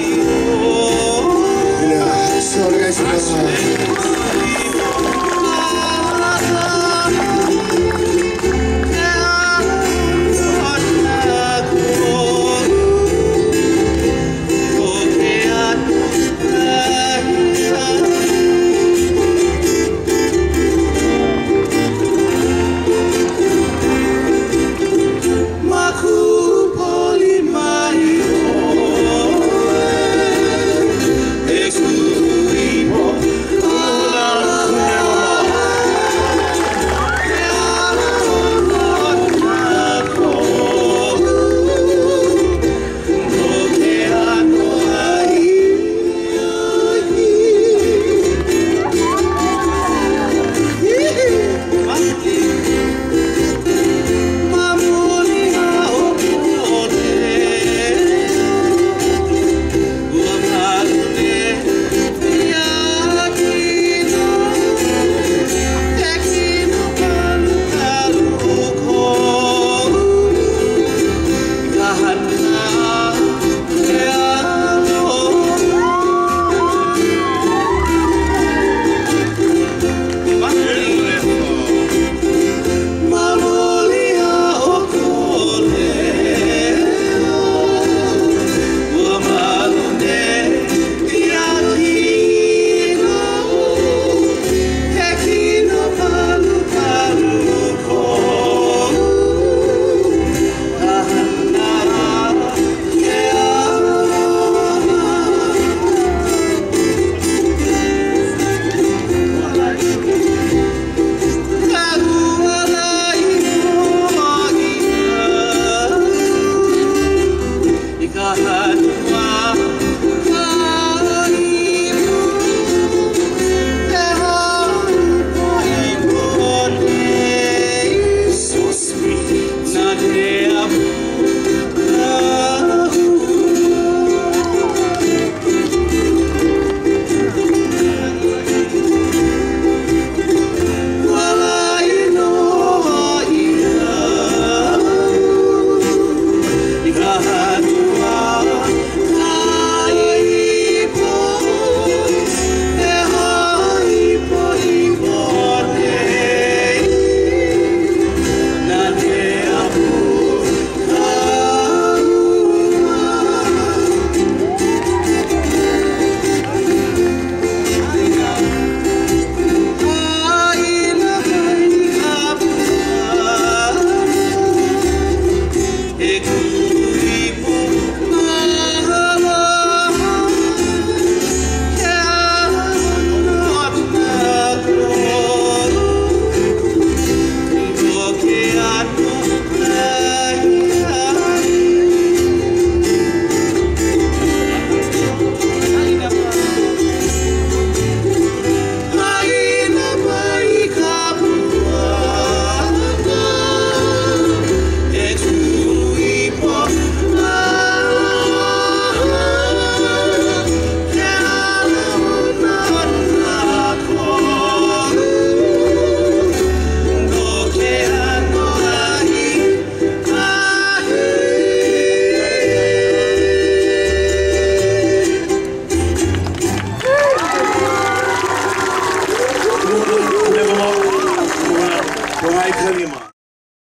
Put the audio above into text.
You. Know, so nice